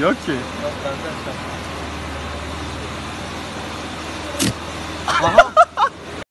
Yok ki. Aha.